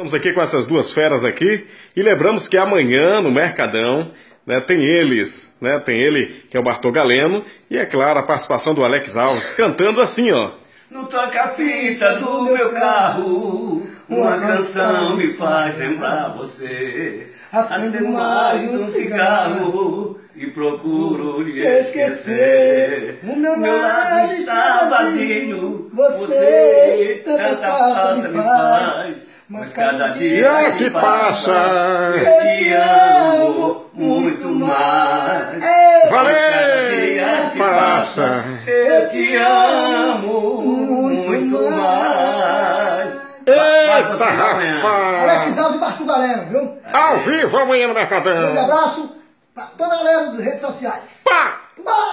Estamos aqui com essas duas feras aqui e lembramos que amanhã no Mercadão né, tem eles, né, tem ele que é o Bartô Galeno e é claro a participação do Alex Alves cantando assim, ó. No toca-fita do meu carro, uma canção me faz lembrar você. Acendo mais um cigarro e procuro lhe esquecer. O meu lar está vazio, você tanta falta me faz. Mas cada dia que passa, eu te amo muito mais. Valeu! Cada dia que passa, eu te amo muito mais. Eita, rapaz! Alex Alves e Bartô Galeno, viu? Ao vivo amanhã no Grande Mercadão! abraço para toda a galera das redes sociais. Pá! Bye!